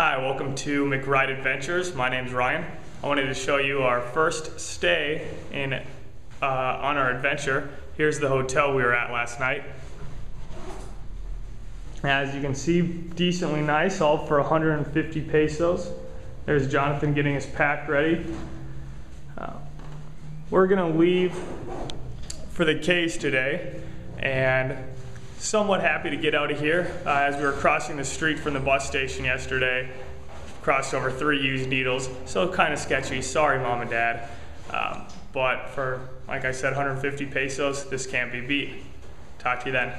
Hi, welcome to McRide Adventures. My name's Ryan. I wanted to show you our first stay in uh, on our adventure. Here's the hotel we were at last night. As you can see, decently nice, all for 150 pesos. There's Jonathan getting his pack ready. Uh, we're gonna leave for the case today and somewhat happy to get out of here. Uh, as we were crossing the street from the bus station yesterday, crossed over three used needles, so kind of sketchy. Sorry, mom and dad. Um, but for, like I said, 150 pesos, this can't be beat. Talk to you then.